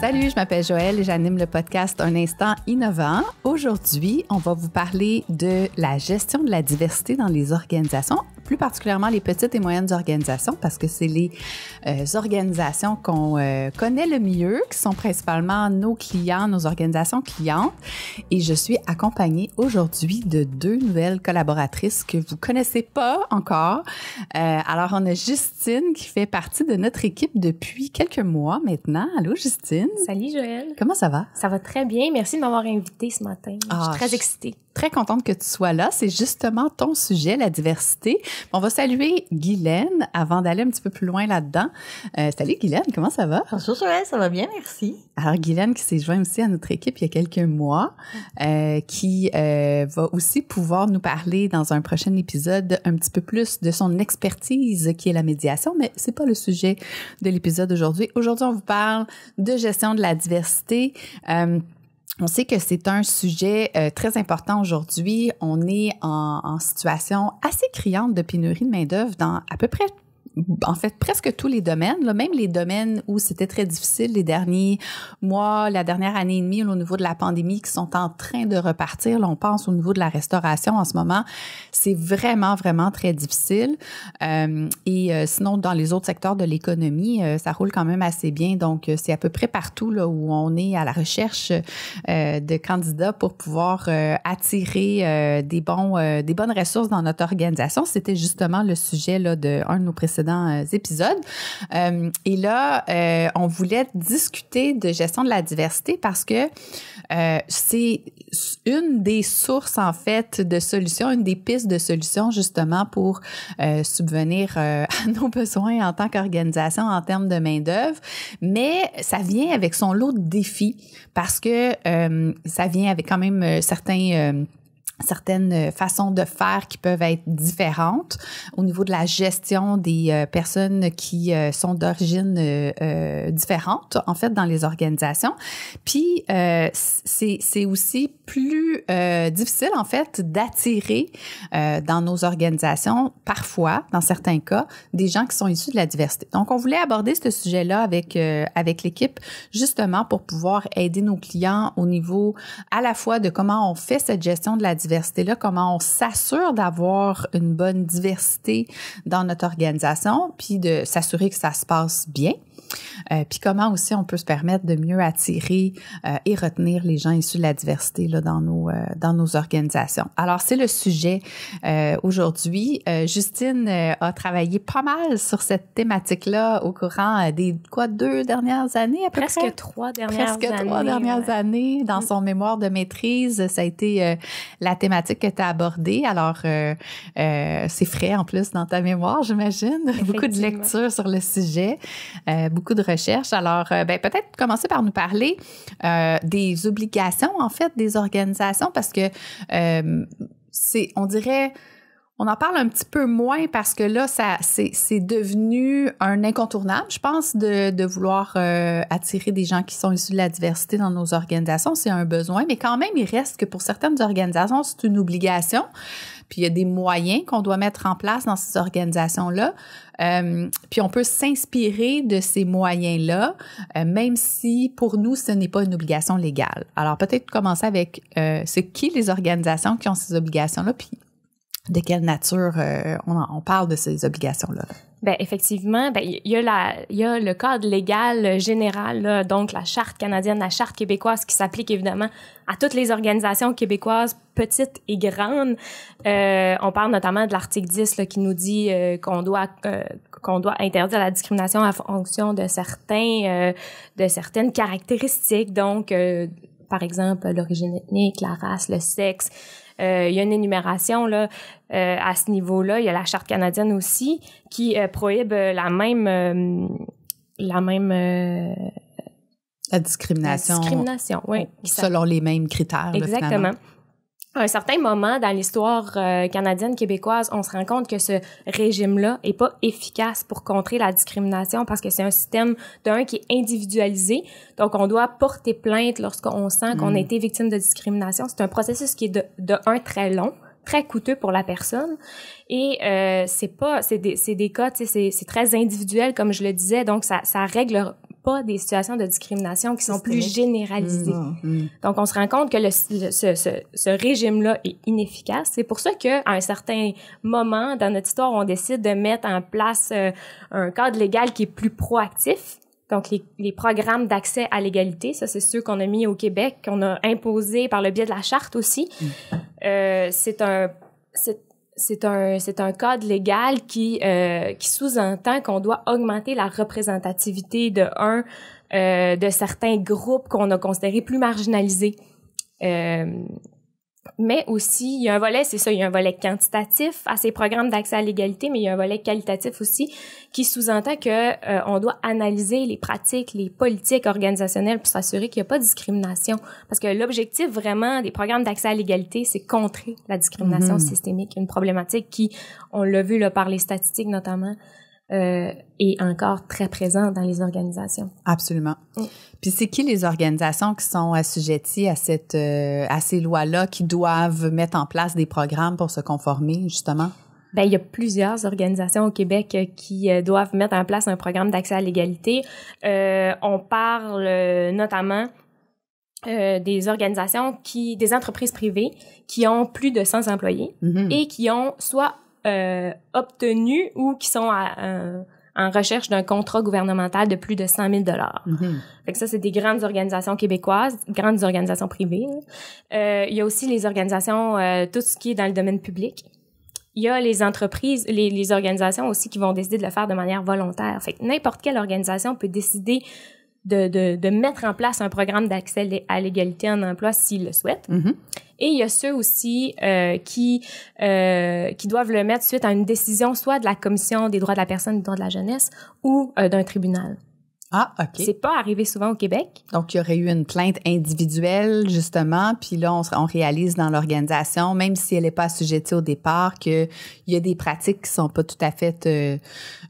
Salut, je m'appelle Joël et j'anime le podcast Un instant innovant. Aujourd'hui, on va vous parler de la gestion de la diversité dans les organisations plus particulièrement les petites et moyennes organisations, parce que c'est les euh, organisations qu'on euh, connaît le mieux, qui sont principalement nos clients, nos organisations clientes. Et je suis accompagnée aujourd'hui de deux nouvelles collaboratrices que vous connaissez pas encore. Euh, alors, on a Justine qui fait partie de notre équipe depuis quelques mois maintenant. Allô, Justine? Salut, Joël. Comment ça va? Ça va très bien. Merci de m'avoir invitée ce matin. je suis ah, très excitée très contente que tu sois là. C'est justement ton sujet, la diversité. On va saluer Guylaine avant d'aller un petit peu plus loin là-dedans. Euh, salut Guylaine, comment ça va? Bonjour Joël, ça va bien, merci. Alors Guylaine qui s'est joint aussi à notre équipe il y a quelques mois, euh, qui euh, va aussi pouvoir nous parler dans un prochain épisode un petit peu plus de son expertise qui est la médiation, mais c'est pas le sujet de l'épisode d'aujourd'hui. Aujourd'hui, on vous parle de gestion de la diversité. Euh, on sait que c'est un sujet euh, très important aujourd'hui. On est en, en, situation assez criante de pénurie de main-d'œuvre dans à peu près en fait presque tous les domaines, là, même les domaines où c'était très difficile les derniers mois, la dernière année et demie au niveau de la pandémie qui sont en train de repartir. Là, on pense au niveau de la restauration en ce moment, c'est vraiment vraiment très difficile. Euh, et euh, sinon dans les autres secteurs de l'économie, euh, ça roule quand même assez bien. Donc c'est à peu près partout là où on est à la recherche de candidats pour pouvoir attirer des bons des bonnes ressources dans notre organisation. C'était justement le sujet là de un de nos précédents euh, épisodes. Euh, et là, euh, on voulait discuter de gestion de la diversité parce que c'est une des sources, en fait, de solutions, une des pistes de solutions, justement, pour subvenir à nos besoins en tant qu'organisation en termes de main-d'œuvre. Mais ça vient avec son lot de défis parce que ça vient avec quand même certains certaines euh, façons de faire qui peuvent être différentes. Au niveau de la gestion des euh, personnes qui euh, sont d'origine euh, différente en fait dans les organisations. Puis c'est c'est aussi plus difficile en fait d'attirer dans nos organisations parfois dans certains cas des gens qui sont issus de la diversité. Donc on voulait aborder ce sujet là avec avec l'équipe justement pour pouvoir aider nos clients au niveau à la fois de comment on fait cette gestion de la diversité comment on s'assure d'avoir une bonne diversité dans notre organisation, puis de s'assurer que ça se passe bien. Euh, puis comment aussi on peut se permettre de mieux attirer euh, et retenir les gens issus de la diversité là, dans, nos, euh, dans nos organisations. Alors, c'est le sujet aujourd'hui. Justine a travaillé pas mal sur cette thématique-là au courant des quoi deux dernières années à Presque trois dernières années. Presque trois dernières années. Dans son mémoire de maîtrise, ça a été la thématique que tu as abordée. Alors, c'est frais en plus dans ta mémoire, j'imagine. Beaucoup de lectures sur le sujet beaucoup de recherches. Alors, euh, ben, peut-être commencer par nous parler euh, des obligations, en fait, des organisations, parce que euh, c'est, on dirait, on en parle un petit peu moins parce que là, c'est, devenu un incontournable, je pense, de vouloir attirer des gens qui sont issus de la diversité dans nos organisations. C'est un besoin, mais quand même, il reste que pour certaines organisations, c'est une obligation. Puis il y a des moyens qu'on doit mettre en place dans ces organisations-là. Euh, puis on peut s'inspirer de ces moyens-là, euh, même si pour nous, ce n'est pas une obligation légale. Alors peut-être commencer avec euh, c'est qui les organisations qui ont ces obligations-là, puis de quelle nature euh, on, on, parle de ces obligations-là? Ben effectivement, ben il y a la il y a le cadre légal général là, donc la charte canadienne, la charte québécoise qui s'applique évidemment à toutes les organisations québécoises petites et grandes. Euh, on parle notamment de l'article 10 là, qui nous dit euh, qu'on doit euh, qu'on doit interdire la discrimination en fonction de certains de certaines caractéristiques donc par exemple l'origine ethnique, la race, le sexe, euh, il y a une énumération là euh, à ce niveau-là. Il y a la charte canadienne aussi qui euh, prohibe la même la même la discrimination. La discrimination, oui. Selon les mêmes critères. Exactement à un certain moment dans l'histoire euh, canadienne québécoise, on se rend compte que ce régime-là est pas efficace pour contrer la discrimination parce que c'est un système d'un qui est individualisé. Donc on doit porter plainte lorsqu'on sent qu'on a mm. été victime de discrimination. C'est un processus qui est de, de un très long très coûteux pour la personne et euh, c'est pas c'est des c'est des cas c'est c'est très individuel comme je le disais donc ça ça règle pas des situations de discrimination qui sont plus généralisées. Mm. Donc, on se rend compte que le, le- ce, ce, ce régime-là est inefficace. C'est pour ça qu'à un certain moment dans notre histoire, on décide de mettre en place euh, un cadre légal qui est plus proactif. Donc, les, les programmes d'accès à l'égalité, ça, c'est ceux qu'on a mis au Québec, qu'on a imposés par le biais de la charte aussi. Euh, c'est un... c'est- c'est un, c'est un cadre légal qui, euh, qui sous-entend qu'on doit augmenter la représentativité de un, euh, de certains groupes qu'on a considérés plus marginalisés. Euh, mais aussi, il y a un volet, c'est ça, il y a un volet quantitatif à ces programmes d'accès à l'égalité, mais il y a un volet qualitatif aussi qui sous-entend que euh, on doit analyser les pratiques, les politiques organisationnelles pour s'assurer qu'il n'y a pas de discrimination. Parce que l'objectif vraiment des programmes d'accès à l'égalité, c'est contrer la discrimination Mhm. systémique, une problématique qui, on l'a vu là, par les statistiques notamment, euh, est encore très présente dans les organisations. Absolument. Mm. Puis c'est qui les organisations qui sont assujetties à cette euh, à ces lois-là qui doivent mettre en place des programmes pour se conformer justement? Ben, il y a plusieurs organisations au Québec euh, qui euh, doivent mettre en place un programme d'accès à l'égalité. On parle notamment euh, des organisations qui, des entreprises privées qui ont plus de 100 employés Mhm. et qui ont soit euh, obtenu ou qui sont à, euh, en recherche d'un contrat gouvernemental de plus de 100 000 dollars. Mhm. Fait que ça, c'est des grandes organisations québécoises, grandes organisations privées. Euh, il y a aussi les organisations, euh, tout ce qui est dans le domaine public. Il y a les entreprises, les, les organisations aussi qui vont décider de le faire de manière volontaire. Fait que n'importe quelle organisation peut décider de, de, de mettre en place un programme d'accès à l'égalité en emploi s'il le souhaite. Mhm. Et il y a ceux aussi euh, qui euh, qui doivent le mettre suite à une décision soit de la commission des droits de la personne, des droits de la jeunesse, ou euh, d'un tribunal. Ah, OK. C'est pas arrivé souvent au Québec. Donc, il y aurait eu une plainte individuelle, justement, puis là, on, on réalise dans l'organisation, même si elle n'est pas assujettie au départ, qu'il y a des pratiques qui sont pas tout à fait euh,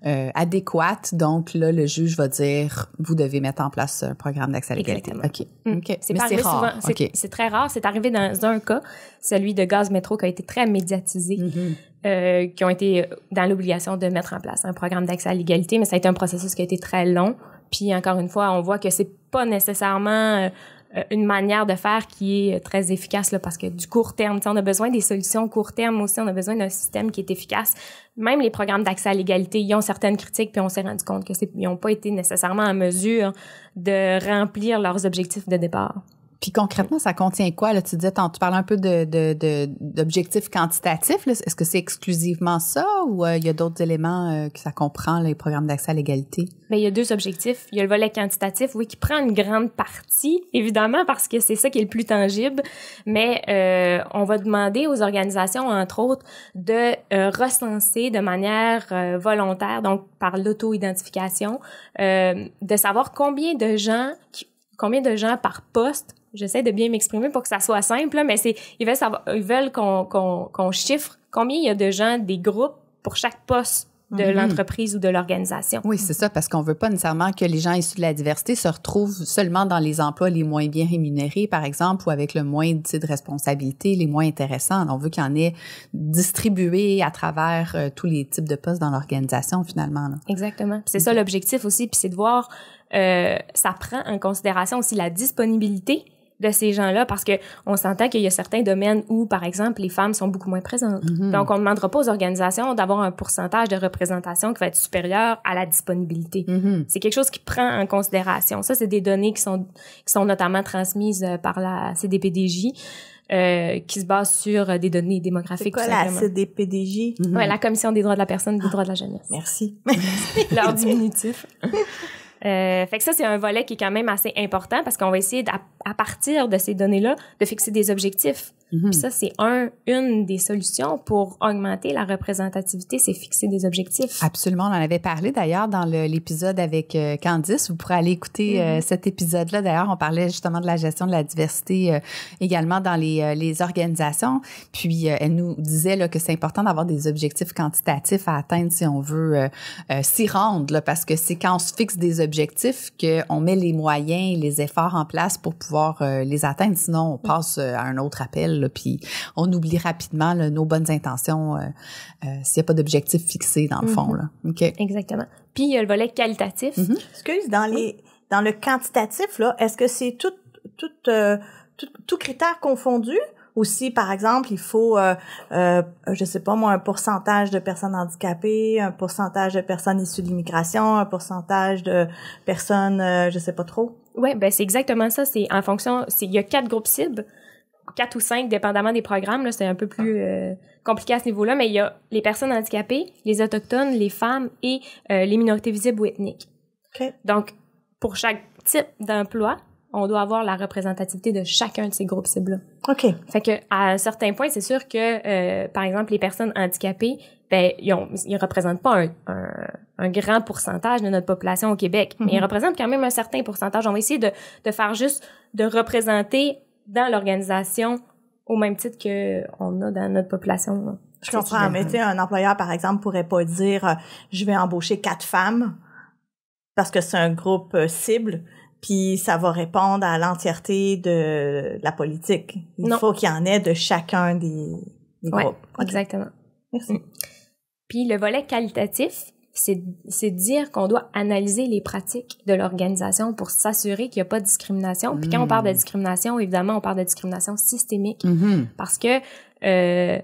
euh, adéquates. Donc, là, le juge va dire, vous devez mettre en place un programme d'accès à l'égalité. OK. Mm. OK. C'est rare. c'est très rare. C'est arrivé dans un cas, celui de Gaz Métro, qui a été très médiatisé, Mhm. euh, qui ont été dans l'obligation de mettre en place un programme d'accès à l'égalité, mais ça a été un processus qui a été très long. Puis encore une fois, on voit que c'est pas nécessairement euh, une manière de faire qui est très efficace là, parce que du court terme, on a besoin des solutions court terme aussi, on a besoin d'un système qui est efficace. Même les programmes d'accès à l'égalité, ils ont certaines critiques, puis on s'est rendu compte que c'est, ils n'ont pas été nécessairement en mesure de remplir leurs objectifs de départ. Puis concrètement, ça contient quoi? Là, tu disais, tu parles un peu de, de, de- d'objectifs quantitatifs. Est-ce que c'est exclusivement ça ou euh, il y a d'autres éléments euh, que ça comprend, les programmes d'accès à l'égalité? Mais il y a deux objectifs. Il y a le volet quantitatif, oui, qui prend une grande partie, évidemment, parce que c'est ça qui est le plus tangible. Mais euh, on va demander aux organisations, entre autres, de euh, recenser de manière volontaire, donc par l'auto-identification, de savoir combien de gens, combien de gens par poste. J'essaie de bien m'exprimer pour que ça soit simple, là, mais c'est ils veulent savoir, ils veulent qu'on qu'on qu'on chiffre combien il y a de gens, des groupes pour chaque poste de Mhm. l'entreprise ou de l'organisation. Oui, c'est ça, parce qu'on veut pas nécessairement que les gens issus de la diversité se retrouvent seulement dans les emplois les moins bien rémunérés, par exemple, ou avec le moins de responsabilités, les moins intéressants. On veut qu'il y en ait distribué à travers euh, tous les types de postes dans l'organisation, finalement. là. Exactement. C'est ça l'objectif aussi, puis c'est de voir, euh, ça prend en considération aussi la disponibilité de ces gens-là parce que on s'entend qu'il y a certains domaines où, par exemple, les femmes sont beaucoup moins présentes. Mhm. Donc, on ne demandera pas aux organisations d'avoir un pourcentage de représentation qui va être supérieur à la disponibilité. Mhm. C'est quelque chose qui prend en considération. Ça, c'est des données qui sont, qui sont notamment transmises euh, par la CDPDJ, euh, qui se basent sur euh, des données C'est démographiques. quoi tout la. CDPDJ? Mhm. Ouais, la Commission des droits de la personne et des droits de la jeunesse Merci. leur diminutif. Euh, fait que ça, c'est un volet qui est quand même assez important parce qu'on va essayer, à, partir de ces données-là, de fixer des objectifs. Mhm. Puis ça, c'est un, une des solutions pour augmenter la représentativité, c'est fixer des objectifs. Absolument, on en avait parlé d'ailleurs dans l'épisode avec euh, Candice. Vous pourrez aller écouter euh, cet épisode-là. D'ailleurs, on parlait justement de la gestion de la diversité euh, également dans les, les organisations. Puis, elle nous disait là, que c'est important d'avoir des objectifs quantitatifs à atteindre si on veut s'y rendre, là, parce que c'est quand on se fixe des objectifs qu'on met les moyens et les efforts en place pour pouvoir euh, les atteindre. Sinon, on passe euh, à un autre appel, là, puis on oublie rapidement là, nos bonnes intentions euh, euh, s'il n'y a pas d'objectif fixé dans le fond. Là. OK? Exactement. Puis il y a le volet qualitatif. Mhm. Excuse, dans les dans le quantitatif, là, est-ce que c'est tout, tout, euh, tout, tout critère confondu? Ou si, par exemple, il faut, euh, euh, je sais pas moi, un pourcentage de personnes handicapées, un pourcentage de personnes issues de l'immigration, un pourcentage de personnes, euh, je sais pas trop. Oui, ben c'est exactement ça. C'est en fonction, il y a quatre groupes cibles, quatre ou cinq, dépendamment des programmes. Là, c'est un peu plus euh, compliqué à ce niveau-là, mais il y a les personnes handicapées, les autochtones, les femmes et euh, les minorités visibles ou ethniques. Donc, pour chaque type d'emploi, on doit avoir la représentativité de chacun de ces groupes cibles-là. OK. Fait que à un certain point, c'est sûr que, euh, par exemple, les personnes handicapées, ben, ils, ont, ils représentent pas un, un, un grand pourcentage de notre population au Québec, mais ils représentent quand même un certain pourcentage. On va essayer de, de faire juste de représenter dans l'organisation au même titre que on a dans notre population. Je comprends. Mais tu sais, un employeur, par exemple, pourrait pas dire euh, je vais embaucher quatre femmes parce que c'est un groupe euh, cible, puis ça va répondre à l'entièreté de la politique. Il Non. faut qu'il y en ait de chacun des, des Ouais, groupes. Exactement. Merci. Puis le volet qualitatif, c'est c'est dire qu'on doit analyser les pratiques de l'organisation pour s'assurer qu'il n'y a pas de discrimination. Puis quand on parle de discrimination, évidemment, on parle de discrimination systémique Mhm. parce que euh,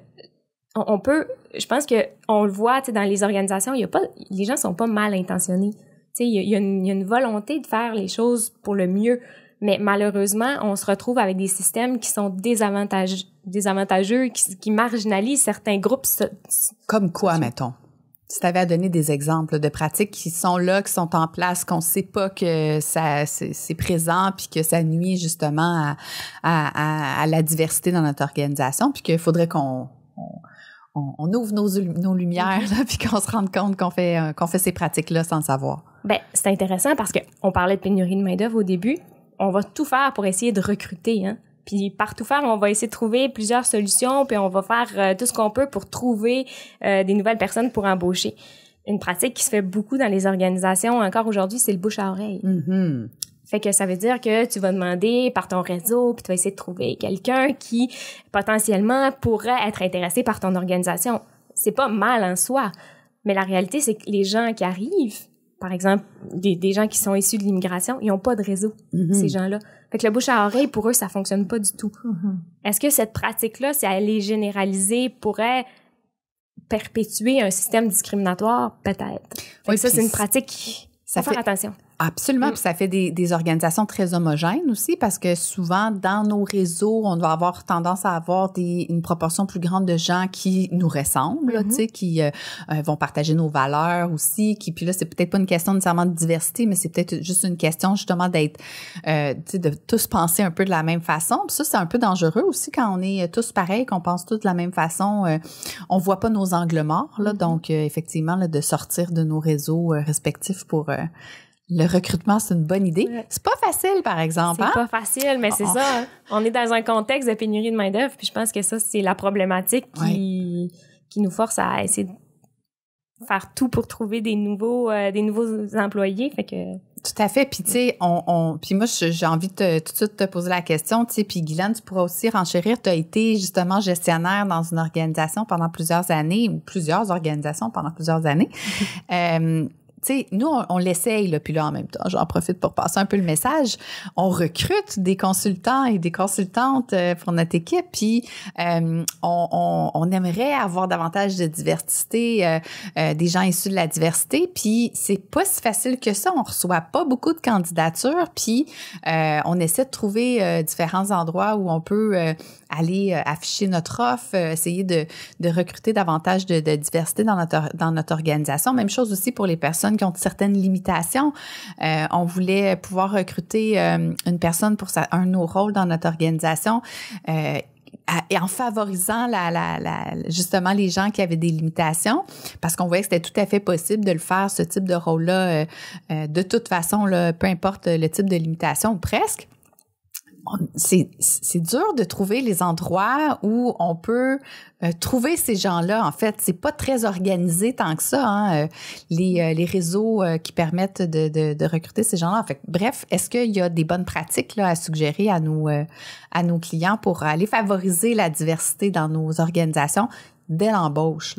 on, on peut, je pense que on le voit, tu sais, dans les organisations, il y a pas, les gens sont pas mal intentionnés. Tu sais, il y y y a une volonté de faire les choses pour le mieux, mais malheureusement, on se retrouve avec des systèmes qui sont désavantageux, désavantageux, qui, qui marginalisent certains groupes. so- Comme quoi, mettons? Si tu avais à donner des exemples de pratiques qui sont là, qui sont en place, qu'on sait pas que ça c'est présent, puis que ça nuit justement à, à, à- à la diversité dans notre organisation, puis qu'il faudrait qu'on on, ouvre nos, nos lumières, là, puis qu'on se rende compte qu'on fait, qu'on fait ces pratiques-là sans le savoir. Ben, c'est intéressant parce que on parlait de pénurie de main-d'œuvre au début. On va tout faire pour essayer de recruter, hein. Puis par tout faire, on va essayer de trouver plusieurs solutions, puis on va faire euh, tout ce qu'on peut pour trouver euh, des nouvelles personnes pour embaucher. Une pratique qui se fait beaucoup dans les organisations encore aujourd'hui, c'est le bouche à oreille. Mhm. Fait que ça veut dire que tu vas demander par ton réseau, puis tu vas essayer de trouver quelqu'un qui potentiellement pourrait être intéressé par ton organisation. C'est pas mal en soi, mais la réalité c'est que les gens qui arrivent, par exemple des, des gens qui sont issus de l'immigration, ils ont pas de réseau Mhm. ces gens-là. Fait que le bouche à oreille pour eux ça fonctionne pas du tout. Mhm. Est-ce que cette pratique-là, si elle est généralisée, pourrait perpétuer un système discriminatoire? Peut-être. Oui, ça c'est une pratique qui ça faut faire fait- attention. Absolument, Mm. puis ça fait des, des organisations très homogènes aussi parce que souvent dans nos réseaux, on doit avoir tendance à avoir des, une proportion plus grande de gens qui nous ressemblent, Mhm. tu sais, qui euh, euh, vont partager nos valeurs aussi, qui puis là c'est peut-être pas une question nécessairement de diversité, mais c'est peut-être juste une question justement d'être, euh, tu sais, de tous penser un peu de la même façon. Puis ça c'est un peu dangereux aussi quand on est tous pareils, qu'on pense tous de la même façon. euh, on voit pas nos angles morts, là, Mhm. donc euh, effectivement là, de sortir de nos réseaux euh, respectifs pour euh, le recrutement, c'est une bonne idée. C'est pas facile, par exemple. C'est Hein? pas facile, mais c'est On- ça. On est dans un contexte de pénurie de main-d'œuvre, puis je pense que ça, c'est la problématique qui, qui nous force à essayer de faire tout pour trouver des nouveaux, euh, des nouveaux employés. Fait que, Tout à fait. Puis, tu sais, on, on, puis moi, j'ai envie de te- tout de suite te poser la question, tu sais, puis Guylaine, tu pourras aussi renchérir. Tu as été justement gestionnaire dans une organisation pendant plusieurs années, ou plusieurs organisations pendant plusieurs années. Euh, nous, on, on l'essaye, là, puis là, en même temps, j'en profite pour passer un peu le message. On recrute des consultants et des consultantes euh, pour notre équipe, puis euh, on, aimerait avoir davantage de diversité, euh, des gens issus de la diversité, puis c'est pas si facile que ça. On reçoit pas beaucoup de candidatures, puis on essaie de trouver différents endroits où on peut aller afficher notre offre, essayer de, recruter davantage de, diversité dans notre organisation. Même chose aussi pour les personnes qui ont certaines limitations. Euh, on voulait pouvoir recruter euh, une personne pour un de nos rôles dans notre organisation. Euh, et en favorisant justement les gens qui avaient des limitations, parce qu'on voyait que c'était tout à fait possible de le faire, ce type de rôle-là, de toute façon, peu importe le type de limitation ou presque. C'est dur de trouver les endroits où on peut euh, trouver ces gens-là. En fait, c'est pas très organisé tant que ça, hein, euh, les, euh, les réseaux qui permettent de, recruter ces gens-là. En fait, bref, est-ce qu'il y a des bonnes pratiques à suggérer à nos clients pour aller favoriser la diversité dans nos organisations? Dès l'embauche?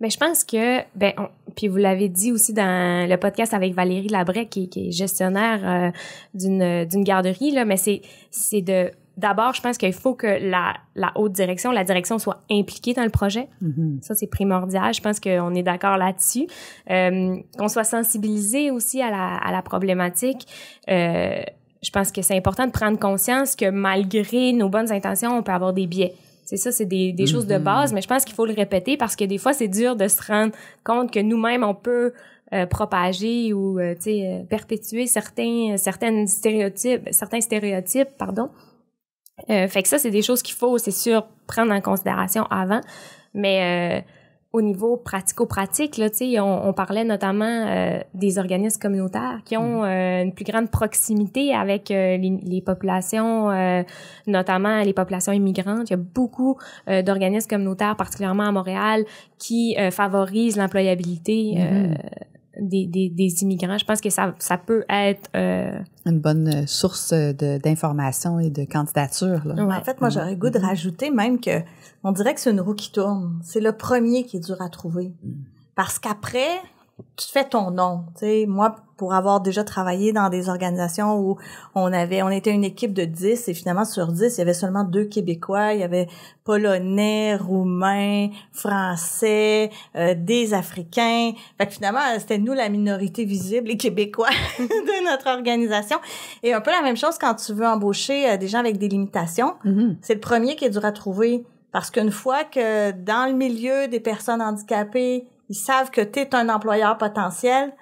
Là? ben, je pense que, ben, on- puis vous l'avez dit aussi dans le podcast avec Valérie Labrec, qui, qui est gestionnaire euh, d'une d'une garderie là, mais c'est c'est de d'abord, je pense qu'il faut que la, la haute direction, la direction soit impliquée dans le projet. Mhm. Ça, c'est primordial. Je pense qu'on est d'accord là-dessus. Euh, qu'on soit sensibilisé aussi à la, à la problématique. Euh, je pense que c'est important de prendre conscience que malgré nos bonnes intentions, on peut avoir des biais. C'est ça, c'est des, des choses de Mhm. base, mais je pense qu'il faut le répéter parce que des fois, c'est dur de se rendre compte que nous-mêmes, on peut euh, propager ou euh, tu sais, euh, perpétuer certains certaines stéréotypes certains stéréotypes pardon euh, fait que ça c'est des choses qu'il faut c'est sûr prendre en considération avant mais euh, au niveau pratico-pratique là tu sais on, on parlait notamment euh, des organismes communautaires qui ont euh, une plus grande proximité avec euh, les, les populations euh, notamment les populations immigrantes il y a beaucoup euh, d'organismes communautaires particulièrement à Montréal qui euh, favorisent l'employabilité euh, Mhm. Des, des, des immigrants. Je pense que ça, ça peut être... Euh, Une bonne euh, source de- d'information et de candidature. Là. ouais. En fait, moi, j'aurais goût de rajouter même que on dirait que c'est une roue qui tourne. C'est le premier qui est dur à trouver. Parce qu'après, tu fais ton nom. Tu sais, moi, pour avoir déjà travaillé dans des organisations où on avait, on était une équipe de 10 et finalement sur 10, il y avait seulement deux Québécois. Il y avait Polonais, Roumains, Français, euh, des Africains. Fait que finalement, c'était nous la minorité visible, les Québécois de notre organisation. Et un peu la même chose quand tu veux embaucher euh, des gens avec des limitations. Mhm. C'est le premier qui est dur à trouver parce qu'une fois que dans le milieu des personnes handicapées, ils savent que tu es un employeur potentiel,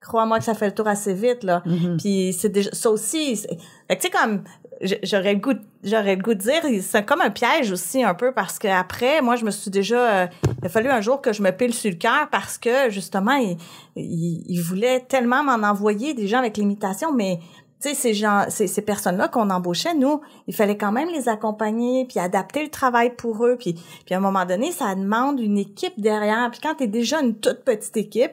crois-moi que ça fait le tour assez vite là. Mhm. Puis c'est déjà ça aussi. tu sais comme j'aurais le goût de- j'aurais le goût de dire c'est comme un piège aussi un peu parce que après moi je me suis déjà euh, il a fallu un jour que je me pile sur le cœur parce que justement il, il, il voulait tellement m'en envoyer des gens avec limitation mais tu sais, ces gens, ces, ces personnes-là qu'on embauchait, nous, il fallait quand même les accompagner, puis adapter le travail pour eux, puis, puis à un moment donné, ça demande une équipe derrière. Puis quand tu es déjà une toute petite équipe,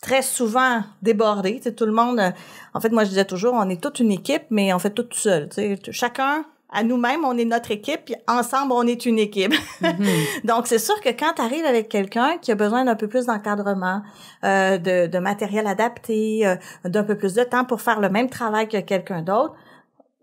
très souvent débordée, tu sais, tout le monde, euh, en fait, moi je disais toujours, on est toute une équipe, mais on fait tout seul. Tu sais, chacun à nous-mêmes, on est notre équipe, puis ensemble, on est une équipe. Mhm. Donc, c'est sûr que quand tu arrives avec quelqu'un qui a besoin d'un peu plus d'encadrement, euh, de, de matériel adapté, euh, d'un peu plus de temps pour faire le même travail que quelqu'un d'autre,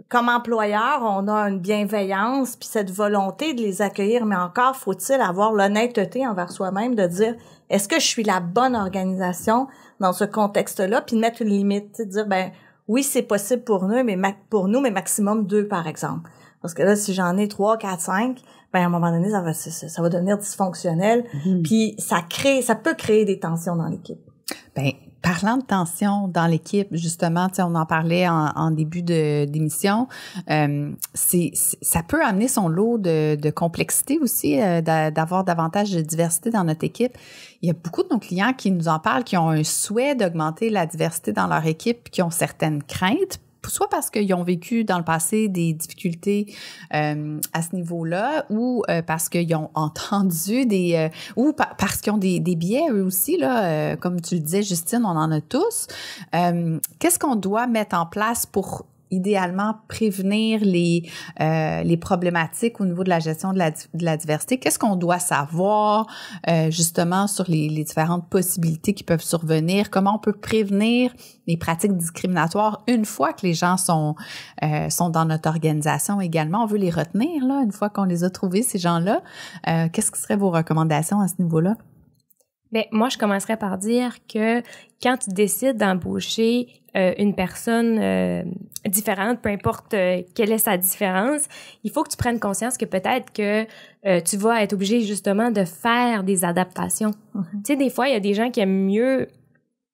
comme employeur, on a une bienveillance puis cette volonté de les accueillir, mais encore faut-il avoir l'honnêteté envers soi-même de dire est-ce que je suis la bonne organisation dans ce contexte-là, puis de mettre une limite, de dire ben oui c'est possible pour nous, mais ma- pour nous mais maximum deux par exemple. Parce que là si j'en ai trois, quatre, cinq, ben à un moment donné ça va ça, va devenir dysfonctionnel, Mhm. puis ça crée ça peut créer des tensions dans l'équipe. Ben, parlant de tension dans l'équipe, justement, tu sais, on en parlait en, en début de d'émission. euh, ça peut amener son lot de, de complexité aussi, euh, d'a- d'avoir davantage de diversité dans notre équipe. Il y a beaucoup de nos clients qui nous en parlent, qui ont un souhait d'augmenter la diversité dans leur équipe, qui ont certaines craintes soit parce qu'ils ont vécu dans le passé des difficultés euh, à ce niveau-là, ou euh, parce qu'ils ont entendu des, euh, ou pa- parce qu'ils ont des, des biais eux aussi là, euh, comme tu le disais, Justine, on en a tous. Qu'est-ce qu'on doit mettre en place pour idéalement prévenir les euh, les problématiques au niveau de la gestion de la, de la diversité. Qu'est-ce qu'on doit savoir euh, justement sur les, les différentes possibilités qui peuvent survenir? Comment on peut prévenir les pratiques discriminatoires une fois que les gens sont euh, sont dans notre organisation également? On veut les retenir là une fois qu'on les a trouvés ces gens-là. Euh, Qu'est-ce qui seraient vos recommandations à ce niveau-là? Ben, moi, je commencerais par dire que quand tu décides d'embaucher euh, une personne euh, différente, peu importe euh, quelle est sa différence, il faut que tu prennes conscience que peut-être que euh, tu vas être obligé justement de faire des adaptations. Mhm. Tu sais, des fois, il y a des gens qui aiment mieux,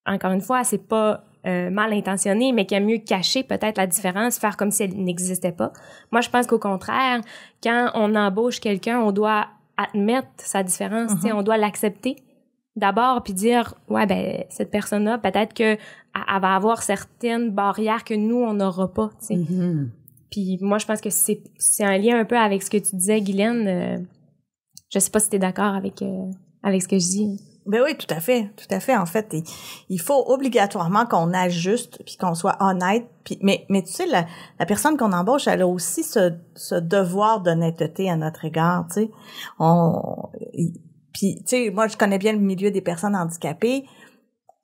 encore une fois, c'est pas euh, mal intentionné, mais qui aiment mieux cacher peut-être la différence, faire comme si elle n'existait pas. Moi, je pense qu'au contraire, quand on embauche quelqu'un, on doit admettre sa différence, tu sais, on doit l'accepter d'abord puis dire ouais ben cette personne là peut-être que elle elle va avoir certaines barrières que nous on n'aura pas tu sais Mhm. puis moi je pense que c'est c'est un lien un peu avec ce que tu disais Guylaine euh, je sais pas si tu es d'accord avec euh, avec ce que je dis Ben oui, tout à fait, tout à fait. En fait, il, il faut obligatoirement qu'on ajuste puis qu'on soit honnête. Puis, mais, mais tu sais, la, la personne qu'on embauche, elle a aussi ce, ce devoir d'honnêteté à notre égard. Tu sais, on, il- Puis, tu sais, moi, je connais bien le milieu des personnes handicapées.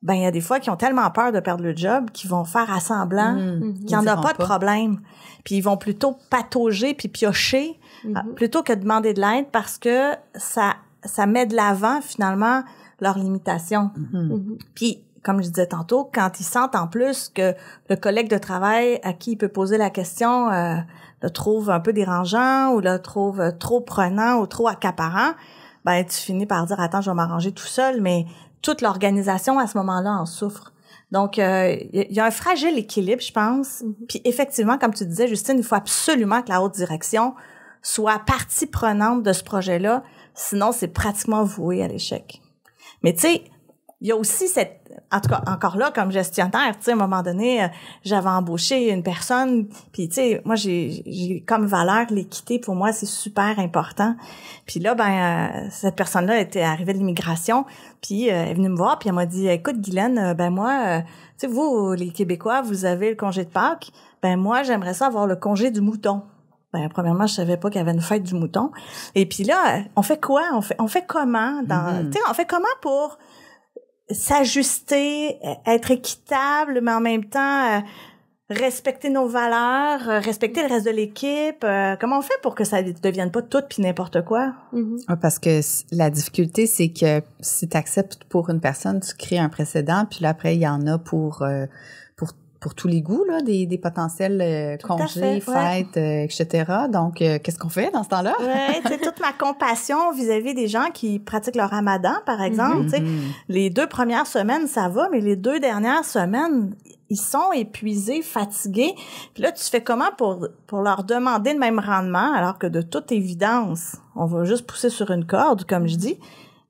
Ben, il y a des fois qui ont tellement peur de perdre le job qu'ils vont faire à semblant Mhm. qu'il n'y en Ils a pas de problème. Puis ils vont plutôt patauger puis piocher Mhm. euh, plutôt que de demander de l'aide parce que ça ça met de l'avant finalement leurs limitations. Mhm. Puis comme je disais tantôt, quand ils sentent en plus que le collègue de travail à qui il peut poser la question euh, le trouve un peu dérangeant ou le trouve trop prenant ou trop accaparant, ben tu finis par dire attends, je vais m'arranger tout seul, mais toute l'organisation à ce moment-là en souffre. Donc euh, il y, a un fragile équilibre, je pense. Puis effectivement, comme tu disais, Justine, il faut absolument que la haute direction soit partie prenante de ce projet-là, sinon c'est pratiquement voué à l'échec. Mais tu sais, il y a aussi cette en tout cas encore là comme gestionnaire tu sais à un moment donné euh, j'avais embauché une personne puis tu sais moi j'ai j'ai comme valeur l'équité pour moi c'est super important puis là ben euh, cette personne là était arrivée de l'immigration puis euh, elle est venue me voir puis elle m'a dit écoute Guylaine ben moi euh, tu sais vous les québécois vous avez le congé de Pâques ben moi j'aimerais ça avoir le congé du mouton ben, premièrement, je savais pas qu'il y avait une fête du mouton. Et puis là, on fait quoi? On fait, on fait comment? Dans, tu sais, on fait comment pour s'ajuster, euh, être équitable, mais en même temps euh, respecter nos valeurs, euh, respecter le reste de l'équipe. euh, comment on fait pour que ça ne devienne pas tout puis n'importe quoi? Mhm. Ouais, Parce que la difficulté, c'est que si tu acceptes pour une personne, tu crées un précédent, puis là, après, il y en a pour, euh, pour, tous les goûts, là, des, des potentiels euh, congés, fait, ouais. fêtes, euh, etc. Donc, euh, qu'est-ce qu'on fait dans ce temps-là? Sais, toute ma compassion vis-à-vis des gens qui pratiquent le ramadan, par exemple. tu sais, Mhm. Les deux premières semaines, ça va, mais les deux dernières semaines, ils sont épuisés, fatigués. Puis là, tu fais comment pour, pour leur demander le même rendement, alors que de toute évidence, on va juste pousser sur une corde, comme je dis?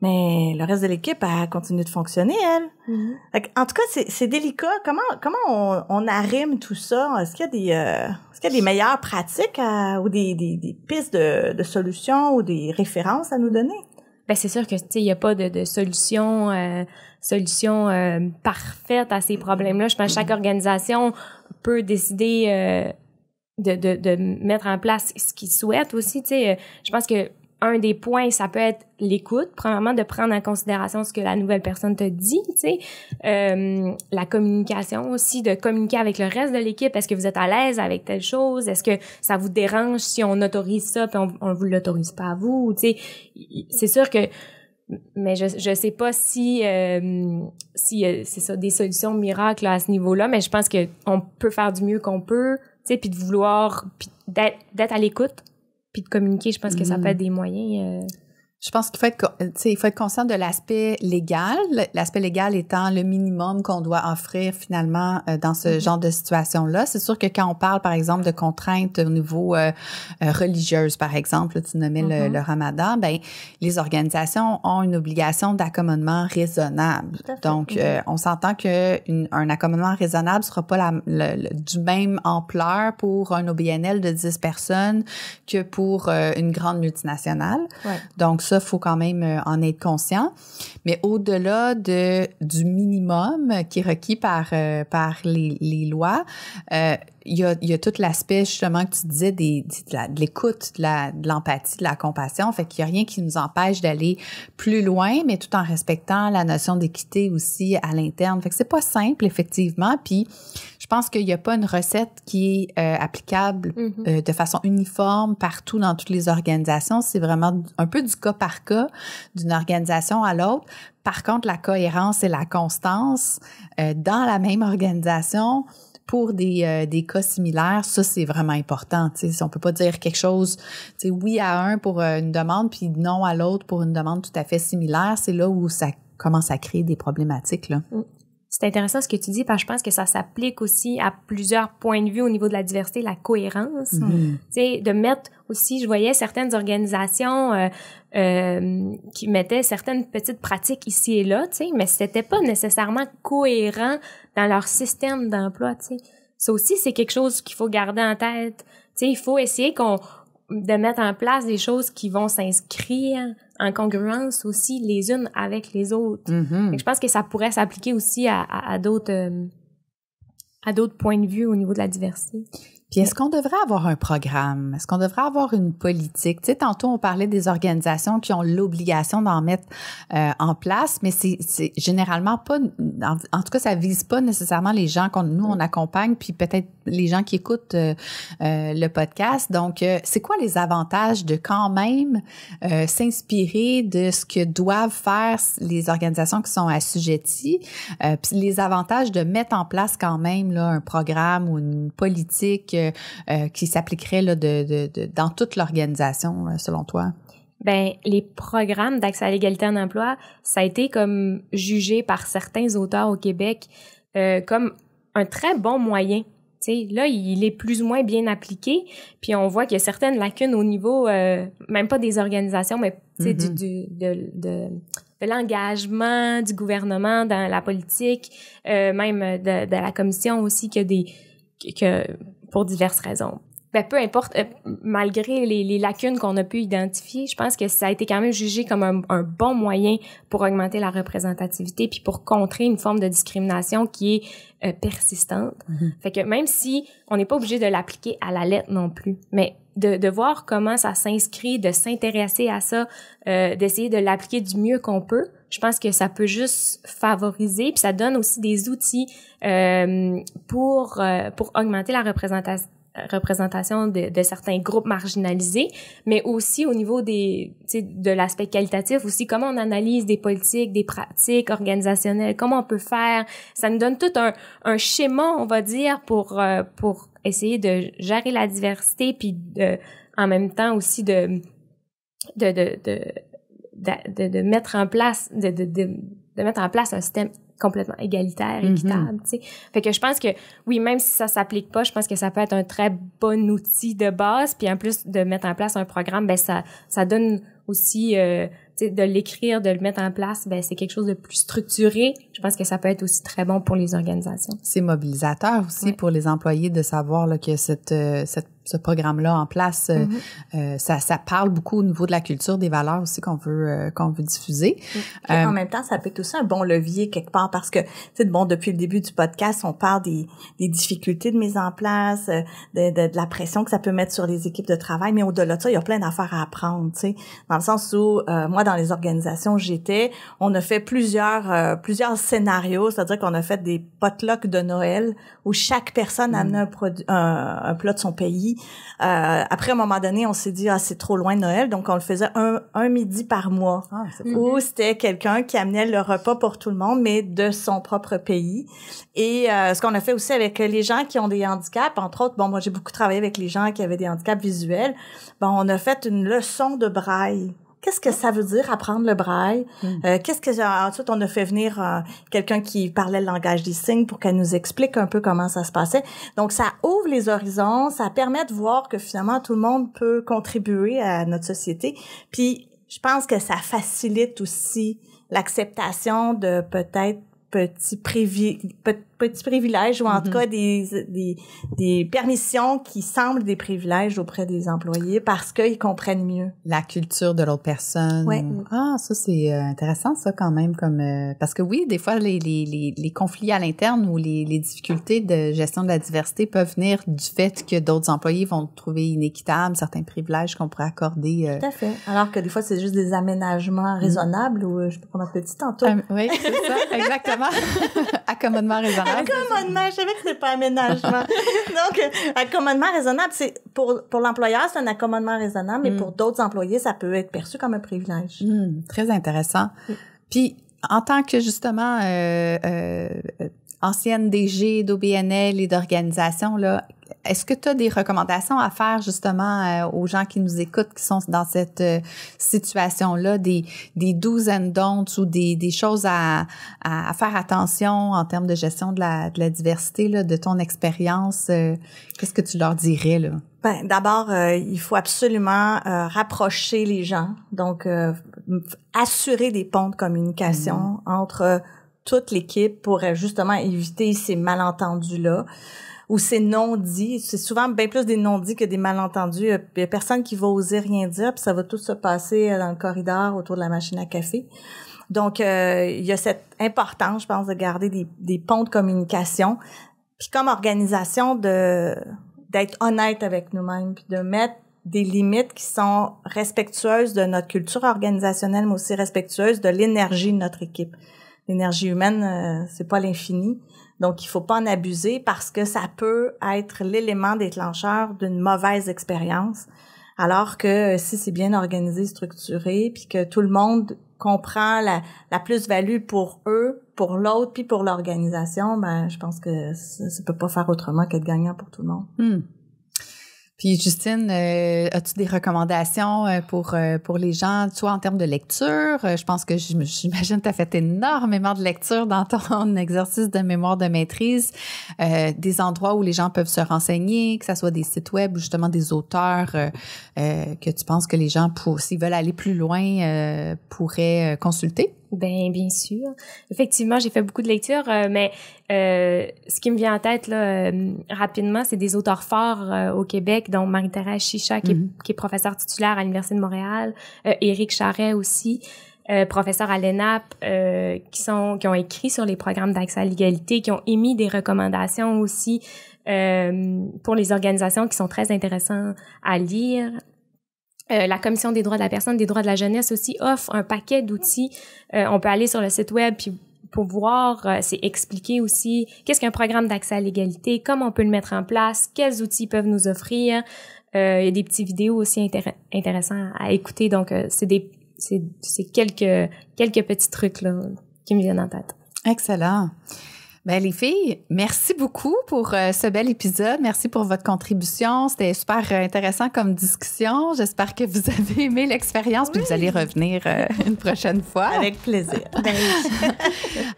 Mais le reste de l'équipe a continué de fonctionner, elle. Mhm. Que, En tout cas, c'est délicat. Comment comment on, on arrime tout ça? Est-ce qu'il y a des euh, est-ce qu'il y a des meilleures pratiques à- ou des, des, des pistes de, de solutions ou des références à nous donner? Ben c'est sûr que tu sais il y a pas de, de solution euh, solution euh, parfaite à ces problèmes-là. Je pense que chaque organisation peut décider de, de, de mettre en place ce qu'il souhaite aussi. Tu sais, je pense que un des points, ça peut être l'écoute, premièrement, de prendre en considération ce que la nouvelle personne te dit, tu sais, Euh, la communication aussi, de communiquer avec le reste de l'équipe. Est-ce que vous êtes à l'aise avec telle chose? Est-ce que ça vous dérange si on autorise ça puis on, on vous l'autorise pas à vous? Tu sais, c'est sûr que mais je je sais pas si euh, si euh, c'est ça des solutions miracles à ce niveau-là mais je pense que on peut faire du mieux qu'on peut tu sais puis de vouloir d'être à l'écoute puis de communiquer je pense que ça peut être des moyens euh, Je pense qu'il faut être, sais, il faut être conscient de l'aspect légal. L'aspect légal étant le minimum qu'on doit offrir finalement euh, dans ce Mhm. genre de situation-là. C'est sûr que quand on parle, par exemple, de contraintes au niveau euh, euh, religieuse, par exemple, tu nommais le, Mhm. le ramadan, ben les organisations ont une obligation d'accommodement raisonnable. Donc, euh, on s'entend que une- un accommodement raisonnable sera pas la, le- le- du même ampleur pour un OBNL de 10 personnes que pour euh, une grande multinationale. Ouais. Donc ça, faut quand même euh, en être conscient. Mais au-delà de du minimum qui est requis par euh, les lois, euh, il y a, y a tout l'aspect justement que tu disais des, de l'écoute, de la- de l'empathie, de la compassion. Fait qu'il y a rien qui nous empêche d'aller plus loin, mais tout en respectant la notion d'équité aussi à l'interne. Fait que c'est pas simple effectivement. Puis je pense qu'il n'y a pas une recette qui est euh, applicable Mhm. euh, de façon uniforme partout dans toutes les organisations. C'est vraiment un peu du cas par cas d'une organisation à l'autre. Par contre, la cohérence et la constance euh, dans la même organisation pour des, euh, des cas similaires, ça c'est vraiment important. Tu sais, on peut pas dire quelque chose, oui à un pour euh, une demande puis non à l'autre pour une demande tout à fait similaire. C'est là où ça commence à créer des problématiques là. C'est intéressant ce que tu dis parce que je pense que ça s'applique aussi à plusieurs points de vue au niveau de la diversité la cohérence Mhm. tu sais, de mettre aussi, je voyais certaines organisations euh, euh, qui mettaient certaines petites pratiques ici et là, tu sais, mais c'était pas nécessairement cohérent dans leur système d'emploi, tu sais. Ça aussi, c'est quelque chose qu'il faut garder en tête. Tu sais, il faut essayer qu'on de mettre en place des choses qui vont s'inscrire en congruence aussi les unes avec les autres. Fait que Je pense que ça pourrait s'appliquer aussi à, à, à d'autres euh, à d'autres points de vue au niveau de la diversité. Puis est-ce qu'on devrait avoir un programme? Est-ce qu'on devrait avoir une politique? Tu sais, tantôt, on parlait des organisations qui ont l'obligation d'en mettre euh, en place, mais c'est généralement pas, en, tout cas, ça vise pas nécessairement les gens qu'on nous, on accompagne, puis peut-être les gens qui écoutent euh, euh, le podcast. Donc, c'est quoi les avantages de quand même s'inspirer de ce que doivent faire les organisations qui sont assujetties, puis les avantages de mettre en place quand même là, un programme ou une politique euh, qui s'appliquerait là, de, de, dans toute l'organisation, euh, selon toi? Ben, les programmes d'accès à l'égalité en emploi, ça a été comme jugé par certains auteurs au Québec euh, comme un très bon moyen. sais, là, il est plus ou moins bien appliqué, puis on voit qu'il y a certaines lacunes au niveau, euh, même pas des organisations, mais du, mm-hmm. du, de, de, de l'engagement du gouvernement dans la politique, euh, même de, de, la commission aussi, qu'il y a des que pour diverses raisons. Ben, peu importe, euh, malgré les, les lacunes qu'on a pu identifier, je pense que ça a été quand même jugé comme un, un bon moyen pour augmenter la représentativité puis pour contrer une forme de discrimination qui est euh, persistante. Mm-hmm. Fait que même si on n'est pas obligé de l'appliquer à la lettre non plus, mais de, de voir comment ça s'inscrit, de s'intéresser à ça, euh, d'essayer de l'appliquer du mieux qu'on peut, je pense que ça peut juste favoriser, puis ça donne aussi des outils euh, pour euh, pour augmenter la représentation représentation de, de, certains groupes marginalisés, mais aussi au niveau des, de l'aspect qualitatif aussi, comment on analyse des politiques, des pratiques organisationnelles, comment on peut faire. Ça nous donne tout un, un schéma, on va dire, pour, euh, pour essayer de gérer la diversité, puis de, en même temps aussi de, de, de, de de, de, mettre en place de, de, de, mettre en place un système complètement égalitaire, mm-hmm. équitable, tu sais. Fait que je pense que oui, même si ça s'applique pas, je pense que ça peut être un très bon outil de base, puis en plus de mettre en place un programme, ben ça ça donne aussi euh, de l'écrire, de le mettre en place, ben c'est quelque chose de plus structuré. Je pense que ça peut être aussi très bon pour les organisations. C'est mobilisateur aussi pour les employés de savoir là, que cette, euh, cette ce programme-là en place, euh, mm-hmm. euh, ça, ça parle beaucoup au niveau de la culture, des valeurs aussi qu'on veut euh, qu'on veut diffuser. en même temps, ça peut être aussi un bon levier quelque part parce que, tu sais, bon, depuis le début du podcast, on parle des, des difficultés de mise en place, de, de, de, la pression que ça peut mettre sur les équipes de travail, mais au-delà de ça, il y a plein d'affaires à apprendre, tu sais, dans le sens où moi, dans les organisations où j'étais, on a fait plusieurs plusieurs scénarios, c'est-à-dire qu'on a fait des potlucks de Noël où chaque personne mm. amenait un, un, un plat de son pays euh, après, à un moment donné, on s'est dit, ah, c'est trop loin de Noël, donc on le faisait un, un midi par mois, ah, où c'était quelqu'un qui amenait le repas pour tout le monde, mais de son propre pays. Et euh, ce qu'on a fait aussi avec les gens qui ont des handicaps, entre autres, bon, moi j'ai beaucoup travaillé avec les gens qui avaient des handicaps visuels, bon, on a fait une leçon de braille qu'est-ce que ça veut dire apprendre le braille? Hmm. euh, Qu'est-ce que ensuite on a fait venir euh, quelqu'un qui parlait le langage des signes pour qu'elle nous explique un peu comment ça se passait. Donc ça ouvre les horizons, ça permet de voir que finalement tout le monde peut contribuer à notre société. Puis je pense que ça facilite aussi l'acceptation de peut-être petits privilèges petits privilèges ou en tout mm-hmm. cas des, des, des, permissions qui semblent des privilèges auprès des employés parce qu'ils comprennent mieux. La culture de l'autre personne. Ouais. Ah, ça c'est euh, intéressant ça quand même comme euh, parce que oui, des fois les, les, les, conflits à l'interne ou les, les difficultés de gestion de la diversité peuvent venir du fait que d'autres employés vont trouver inéquitable certains privilèges qu'on pourrait accorder. Euh. Tout à fait. Alors que des fois c'est juste des aménagements raisonnables ou je sais pas comment te dit tantôt. oui, c'est ça, exactement. Accommodement raisonnable. Accommodement, je savais que c'est pas aménagement. Donc, accommodement raisonnable, c'est pour, pour l'employeur, c'est un accommodement raisonnable, mais mm. pour d'autres employés, ça peut être perçu comme un privilège. Mm, très intéressant. Puis, en tant que justement euh, euh, ancienne DG d'OBNL et d'organisation, là, est-ce que tu as des recommandations à faire justement euh, aux gens qui nous écoutent, qui sont dans cette euh, situation-là, des, des do's and don'ts ou des, des choses à, à, faire attention en termes de gestion de la, de la diversité, là, de ton expérience? Euh, qu'est-ce que tu leur dirais? Là? Ben, d'abord, il faut absolument rapprocher les gens, donc assurer des ponts de communication mmh. entre toute l'équipe pour justement éviter ces malentendus-là ou ces non-dits. C'est souvent bien plus des non-dits que des malentendus. Il y a personne qui va oser rien dire, puis ça va tout se passer euh, dans le corridor autour de la machine à café. Donc, euh, il y a cette importance, je pense, de garder des, des ponts de communication. Puis comme organisation, de d'être honnête avec nous-mêmes, puis de mettre des limites qui sont respectueuses de notre culture organisationnelle, mais aussi respectueuses de l'énergie de notre équipe. L'énergie humaine, euh, c'est pas l'infini. Donc, il faut pas en abuser parce que ça peut être l'élément déclencheur d'une mauvaise expérience. Alors que si c'est bien organisé, structuré, puis que tout le monde comprend la, la plus-value pour eux, pour l'autre, puis pour l'organisation, ben je pense que ça, ça peut pas faire autrement qu'être gagnant pour tout le monde. Hmm. Puis Justine, euh, as-tu des recommandations euh, pour euh, pour les gens, toi en termes de lecture? Je pense que j'imagine que tu as fait énormément de lecture dans ton exercice de mémoire de maîtrise, des endroits où les gens peuvent se renseigner, que ce soit des sites web ou justement des auteurs que tu penses que les gens, s'ils veulent aller plus loin, pourraient consulter? Ben bien sûr. Effectivement, j'ai fait beaucoup de lectures, euh, mais euh, ce qui me vient en tête là euh, rapidement, c'est des auteurs forts au Québec, dont Marie-Thérèse Chicha, qui, est, mhm. qui est professeure titulaire à l'université de Montréal, Éric Charret aussi. professeur à l'ENAP, qui sont qui ont écrit sur les programmes d'accès à l'égalité, qui ont émis des recommandations aussi pour les organisations qui sont très intéressantes à lire. Euh, la Commission des droits de la personne, des droits de la jeunesse aussi offre un paquet d'outils. Euh, on peut aller sur le site web puis pour voir, euh, c'est expliquer aussi qu'est-ce qu'un programme d'accès à l'égalité, comment on peut le mettre en place, quels outils peuvent nous offrir. il y a des petites vidéos aussi intéressants à écouter. Donc, c'est des c'est quelques quelques petits trucs là qui me viennent en tête. Excellent. Ben, les filles, merci beaucoup pour euh, ce bel épisode. Merci pour votre contribution. C'était super euh, intéressant comme discussion. J'espère que vous avez aimé l'expérience puis vous allez revenir euh, une prochaine fois. Avec plaisir. Ben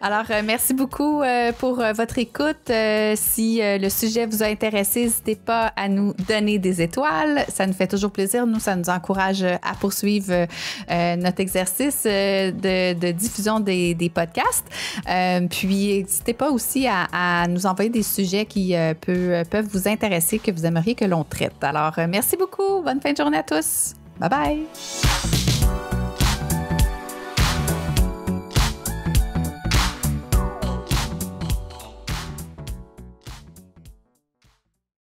Alors, merci beaucoup pour votre écoute. si le sujet vous a intéressé, n'hésitez pas à nous donner des étoiles. Ça nous fait toujours plaisir. Nous, ça nous encourage à poursuivre notre exercice de, de diffusion des, des podcasts. puis, n'hésitez pas à, nous envoyer des sujets qui euh, peuvent vous intéresser, que vous aimeriez que l'on traite. Alors, euh, merci beaucoup. Bonne fin de journée à tous. Bye bye.